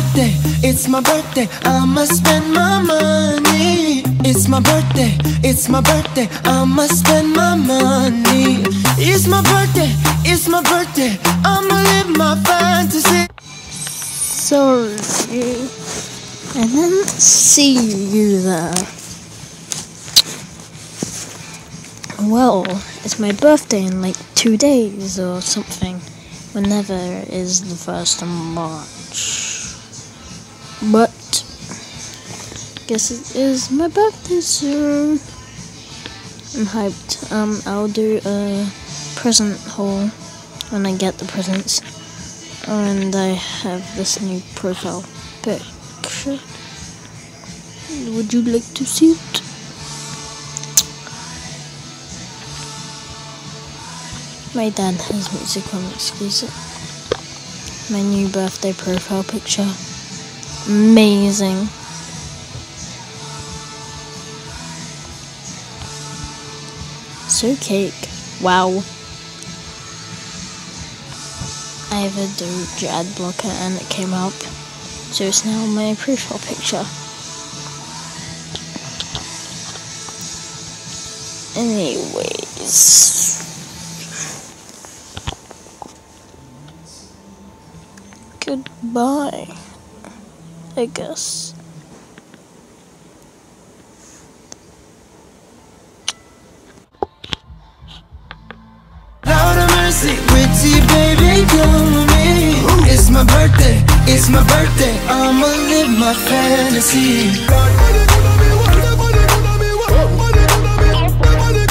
birthday, it's my birthday. I'ma spend my money. It's my birthday, it's my birthday. I'ma spend my money. It's my birthday, it's my birthday. I'ma live my fantasy. Sorry. And then see you there. Well, it's my birthday in like two days or something. Whenever is the first of March. But guess it is my birthday soon. I'm hyped. Um, I'll do a present haul when I get the presents. And I have this new profile picture. Would you like to see it? My dad has music on excuse exclusive. My new birthday profile picture. Amazing. So cake. Wow. I have a Doge ad blocker and it came up. So it's now my profile picture. Anyways. Goodbye. I guess. Mercy, witty baby, come me. It's my birthday, it's my birthday. I'ma live my fantasy.